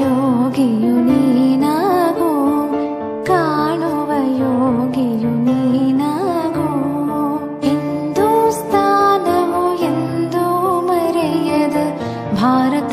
योग्युनाो का योगिनीनाो हि स्मो एो मरय भारत